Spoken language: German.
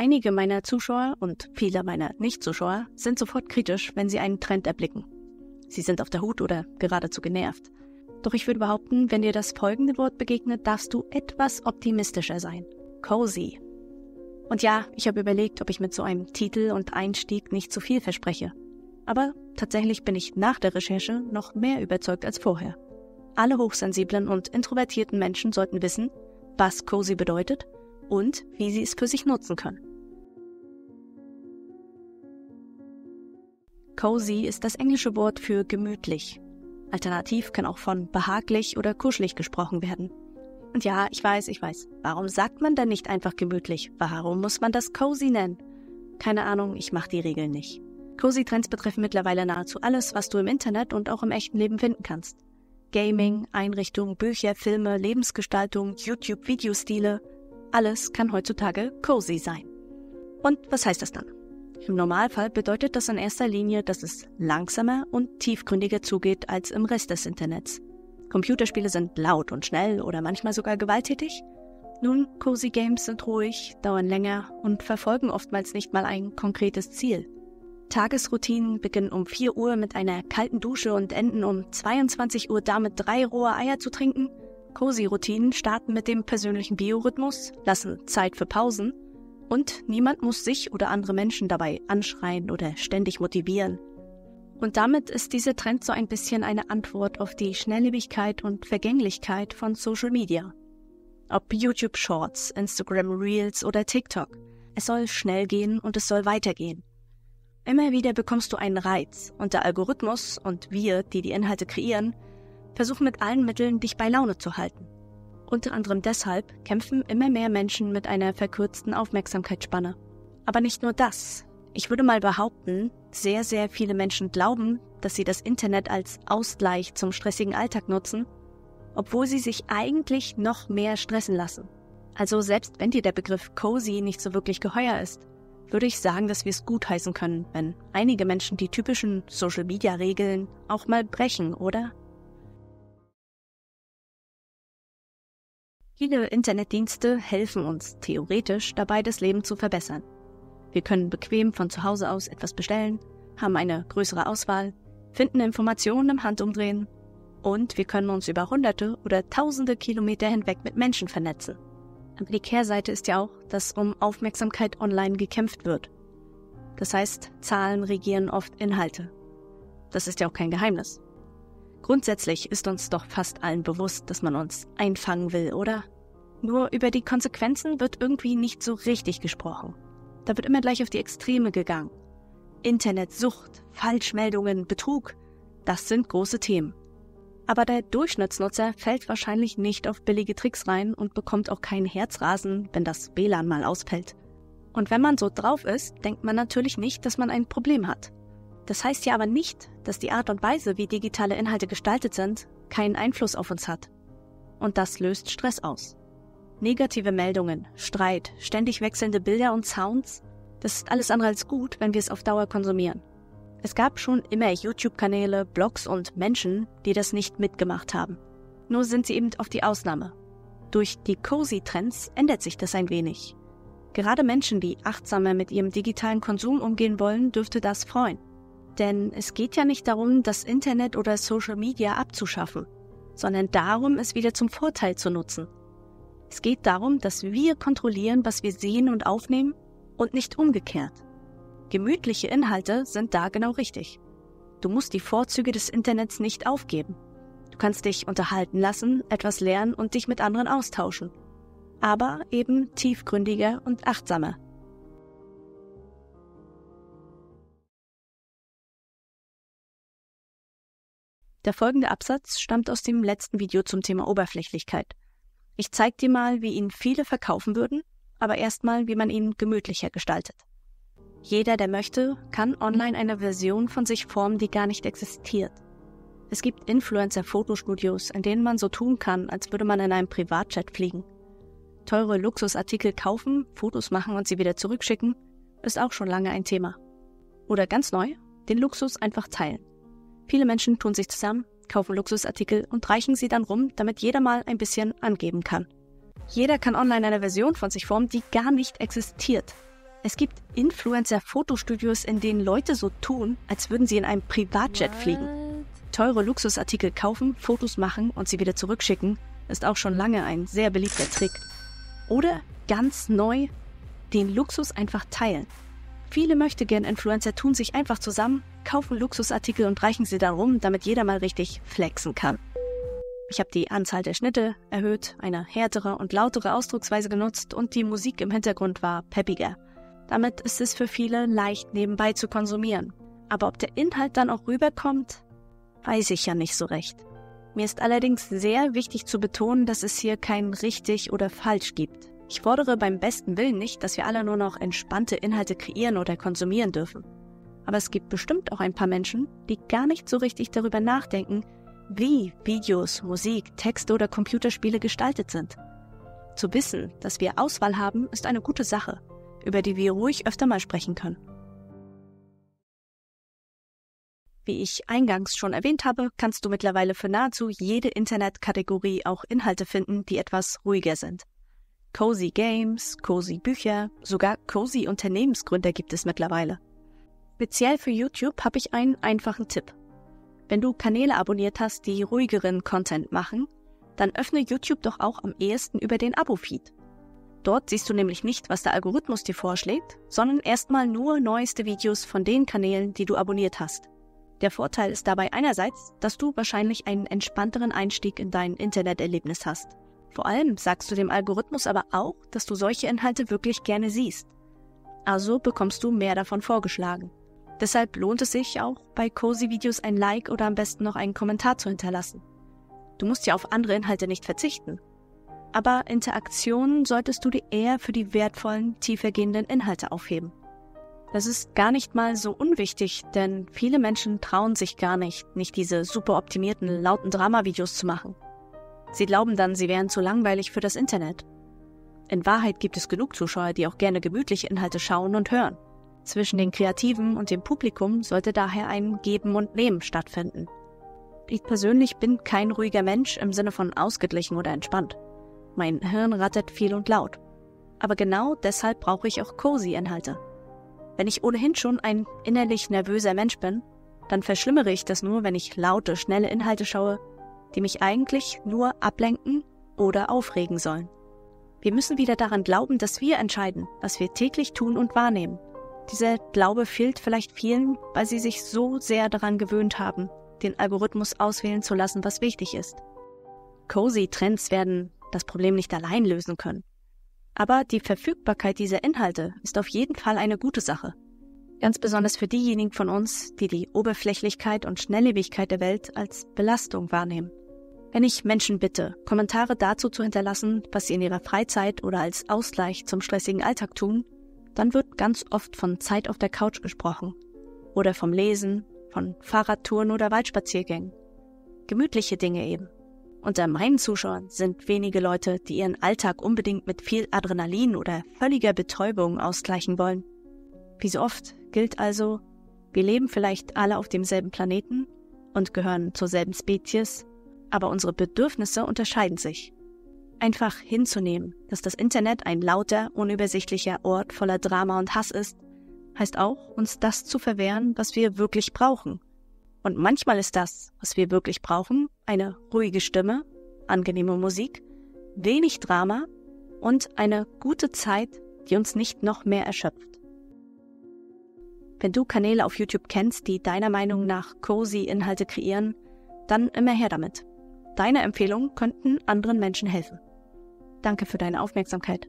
Einige meiner Zuschauer und viele meiner Nicht-Zuschauer sind sofort kritisch, wenn sie einen Trend erblicken. Sie sind auf der Hut oder geradezu genervt. Doch ich würde behaupten, wenn dir das folgende Wort begegnet, darfst du etwas optimistischer sein. Cozy. Und ja, ich habe überlegt, ob ich mit so einem Titel und Einstieg nicht zu viel verspreche. Aber tatsächlich bin ich nach der Recherche noch mehr überzeugt als vorher. Alle hochsensiblen und introvertierten Menschen sollten wissen, was Cozy bedeutet und wie sie es für sich nutzen können. Cozy ist das englische Wort für gemütlich. Alternativ kann auch von behaglich oder kuschelig gesprochen werden. Und ja, ich weiß, ich weiß. Warum sagt man denn nicht einfach gemütlich? Warum muss man das cozy nennen? Keine Ahnung, ich mache die Regeln nicht. Cozy Trends betreffen mittlerweile nahezu alles, was du im Internet und auch im echten Leben finden kannst. Gaming, Einrichtung, Bücher, Filme, Lebensgestaltung, YouTube, Videostile, alles kann heutzutage cozy sein. Und was heißt das dann? Im Normalfall bedeutet das in erster Linie, dass es langsamer und tiefgründiger zugeht als im Rest des Internets. Computerspiele sind laut und schnell oder manchmal sogar gewalttätig. Nun, Cozy Games sind ruhig, dauern länger und verfolgen oftmals nicht mal ein konkretes Ziel. Tagesroutinen beginnen um 4 Uhr mit einer kalten Dusche und enden um 22 Uhr damit drei rohe Eier zu trinken. Cozy-Routinen starten mit dem persönlichen Biorhythmus, lassen Zeit für Pausen und niemand muss sich oder andere Menschen dabei anschreien oder ständig motivieren. Und damit ist dieser Trend so ein bisschen eine Antwort auf die Schnelllebigkeit und Vergänglichkeit von Social Media. Ob YouTube Shorts, Instagram Reels oder TikTok, es soll schnell gehen und es soll weitergehen. Immer wieder bekommst du einen Reiz und der Algorithmus und wir, die die Inhalte kreieren, versuchen mit allen Mitteln, dich bei Laune zu halten. Unter anderem deshalb kämpfen immer mehr Menschen mit einer verkürzten Aufmerksamkeitsspanne. Aber nicht nur das. Ich würde mal behaupten, sehr, sehr viele Menschen glauben, dass sie das Internet als Ausgleich zum stressigen Alltag nutzen, obwohl sie sich eigentlich noch mehr stressen lassen. Also selbst wenn dir der Begriff cozy nicht so wirklich geheuer ist, würde ich sagen, dass wir es gutheißen können, wenn einige Menschen die typischen Social-Media-Regeln auch mal brechen, oder? Viele Internetdienste helfen uns theoretisch dabei, das Leben zu verbessern. Wir können bequem von zu Hause aus etwas bestellen, haben eine größere Auswahl, finden Informationen im Handumdrehen und wir können uns über hunderte oder tausende Kilometer hinweg mit Menschen vernetzen. Aber die Kehrseite ist ja auch, dass um Aufmerksamkeit online gekämpft wird. Das heißt, Zahlen regieren oft Inhalte. Das ist ja auch kein Geheimnis. Grundsätzlich ist uns doch fast allen bewusst, dass man uns einfangen will, oder? Nur über die Konsequenzen wird irgendwie nicht so richtig gesprochen. Da wird immer gleich auf die Extreme gegangen. Internetsucht, Falschmeldungen, Betrug, das sind große Themen. Aber der Durchschnittsnutzer fällt wahrscheinlich nicht auf billige Tricks rein und bekommt auch keinen Herzrasen, wenn das WLAN mal ausfällt. Und wenn man so drauf ist, denkt man natürlich nicht, dass man ein Problem hat. Das heißt ja aber nicht, dass die Art und Weise, wie digitale Inhalte gestaltet sind, keinen Einfluss auf uns hat. Und das löst Stress aus. Negative Meldungen, Streit, ständig wechselnde Bilder und Sounds, das ist alles andere als gut, wenn wir es auf Dauer konsumieren. Es gab schon immer YouTube-Kanäle, Blogs und Menschen, die das nicht mitgemacht haben. Nur sind sie eben auf die Ausnahme. Durch die Cozy-Trends ändert sich das ein wenig. Gerade Menschen, die achtsamer mit ihrem digitalen Konsum umgehen wollen, dürfte das freuen. Denn es geht ja nicht darum, das Internet oder Social Media abzuschaffen, sondern darum, es wieder zum Vorteil zu nutzen. Es geht darum, dass wir kontrollieren, was wir sehen und aufnehmen und nicht umgekehrt. Gemütliche Inhalte sind da genau richtig. Du musst die Vorzüge des Internets nicht aufgeben. Du kannst dich unterhalten lassen, etwas lernen und dich mit anderen austauschen. Aber eben tiefgründiger und achtsamer. Der folgende Absatz stammt aus dem letzten Video zum Thema Oberflächlichkeit. Ich zeig dir mal, wie ihn viele verkaufen würden, aber erstmal, wie man ihn gemütlicher gestaltet. Jeder, der möchte, kann online eine Version von sich formen, die gar nicht existiert. Es gibt Influencer-Fotostudios, in denen man so tun kann, als würde man in einem Privatchat fliegen. Teure Luxusartikel kaufen, Fotos machen und sie wieder zurückschicken, ist auch schon lange ein Thema. Oder ganz neu, den Luxus einfach teilen. Viele Menschen tun sich zusammen, kaufen Luxusartikel und reichen sie dann rum, damit jeder mal ein bisschen angeben kann. Jeder kann online eine Version von sich formen, die gar nicht existiert. Es gibt Influencer-Fotostudios, in denen Leute so tun, als würden sie in einem Privatjet fliegen. Teure Luxusartikel kaufen, Fotos machen und sie wieder zurückschicken, ist auch schon lange ein sehr beliebter Trick. Oder ganz neu, den Luxus einfach teilen. Viele Möchtegern-Influencer tun sich einfach zusammen, kaufen Luxusartikel und reichen sie dann rum, damit jeder mal richtig flexen kann. Ich habe die Anzahl der Schnitte erhöht, eine härtere und lautere Ausdrucksweise genutzt und die Musik im Hintergrund war peppiger. Damit ist es für viele leicht nebenbei zu konsumieren. Aber ob der Inhalt dann auch rüberkommt, weiß ich ja nicht so recht. Mir ist allerdings sehr wichtig zu betonen, dass es hier kein richtig oder falsch gibt. Ich fordere beim besten Willen nicht, dass wir alle nur noch entspannte Inhalte kreieren oder konsumieren dürfen. Aber es gibt bestimmt auch ein paar Menschen, die gar nicht so richtig darüber nachdenken, wie Videos, Musik, Texte oder Computerspiele gestaltet sind. Zu wissen, dass wir Auswahl haben, ist eine gute Sache, über die wir ruhig öfter mal sprechen können. Wie ich eingangs schon erwähnt habe, kannst du mittlerweile für nahezu jede Internetkategorie auch Inhalte finden, die etwas ruhiger sind. Cozy Games, Cozy Bücher, sogar Cozy Unternehmensgründer gibt es mittlerweile. Speziell für YouTube habe ich einen einfachen Tipp. Wenn du Kanäle abonniert hast, die ruhigeren Content machen, dann öffne YouTube doch auch am ehesten über den Abo-Feed. Dort siehst du nämlich nicht, was der Algorithmus dir vorschlägt, sondern erstmal nur neueste Videos von den Kanälen, die du abonniert hast. Der Vorteil ist dabei einerseits, dass du wahrscheinlich einen entspannteren Einstieg in dein Interneterlebnis hast. Vor allem sagst du dem Algorithmus aber auch, dass du solche Inhalte wirklich gerne siehst. Also bekommst du mehr davon vorgeschlagen. Deshalb lohnt es sich auch, bei Cozy-Videos ein Like oder am besten noch einen Kommentar zu hinterlassen. Du musst ja auf andere Inhalte nicht verzichten. Aber Interaktionen solltest du dir eher für die wertvollen, tiefergehenden Inhalte aufheben. Das ist gar nicht mal so unwichtig, denn viele Menschen trauen sich gar nicht, nicht diese super optimierten, lauten Drama-Videos zu machen. Sie glauben dann, sie wären zu langweilig für das Internet. In Wahrheit gibt es genug Zuschauer, die auch gerne gemütliche Inhalte schauen und hören. Zwischen den Kreativen und dem Publikum sollte daher ein Geben und Nehmen stattfinden. Ich persönlich bin kein ruhiger Mensch im Sinne von ausgeglichen oder entspannt. Mein Hirn rattert viel und laut. Aber genau deshalb brauche ich auch cozy Inhalte. Wenn ich ohnehin schon ein innerlich nervöser Mensch bin, dann verschlimmere ich das nur, wenn ich laute, schnelle Inhalte schaue, die mich eigentlich nur ablenken oder aufregen sollen. Wir müssen wieder daran glauben, dass wir entscheiden, was wir täglich tun und wahrnehmen dieser Glaube fehlt vielleicht vielen, weil sie sich so sehr daran gewöhnt haben, den Algorithmus auswählen zu lassen, was wichtig ist. Cozy Trends werden das Problem nicht allein lösen können. Aber die Verfügbarkeit dieser Inhalte ist auf jeden Fall eine gute Sache. Ganz besonders für diejenigen von uns, die die Oberflächlichkeit und Schnelllebigkeit der Welt als Belastung wahrnehmen. Wenn ich Menschen bitte, Kommentare dazu zu hinterlassen, was sie in ihrer Freizeit oder als Ausgleich zum stressigen Alltag tun, dann wird ganz oft von Zeit auf der Couch gesprochen oder vom Lesen, von Fahrradtouren oder Waldspaziergängen. Gemütliche Dinge eben. Unter meinen Zuschauern sind wenige Leute, die ihren Alltag unbedingt mit viel Adrenalin oder völliger Betäubung ausgleichen wollen. Wie so oft gilt also, wir leben vielleicht alle auf demselben Planeten und gehören zur selben Spezies, aber unsere Bedürfnisse unterscheiden sich einfach hinzunehmen, dass das Internet ein lauter, unübersichtlicher Ort voller Drama und Hass ist, heißt auch, uns das zu verwehren, was wir wirklich brauchen. Und manchmal ist das, was wir wirklich brauchen, eine ruhige Stimme, angenehme Musik, wenig Drama und eine gute Zeit, die uns nicht noch mehr erschöpft. Wenn du Kanäle auf YouTube kennst, die deiner Meinung nach cozy Inhalte kreieren, dann immer her damit. Deine Empfehlungen könnten anderen Menschen helfen. Danke für deine Aufmerksamkeit.